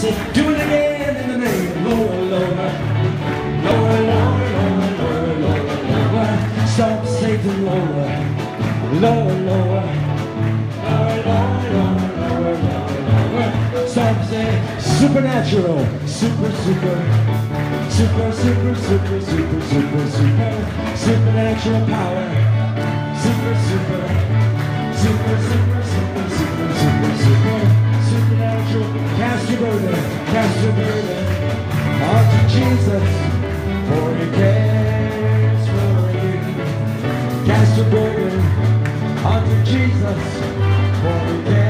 So do it again in the name, Lord, Lord, Lord, Lord, Lord, Lord, Lord, Lord. Stop Satan, Lord, Lord, Lord, Lord, Lord, Lord, Lord, Lord. Stop saying supernatural, super, super. Super, super, super, super, super, super, supernatural power, super, super. Jesus, for he cares for you. Cast your burden unto Jesus, for he cares.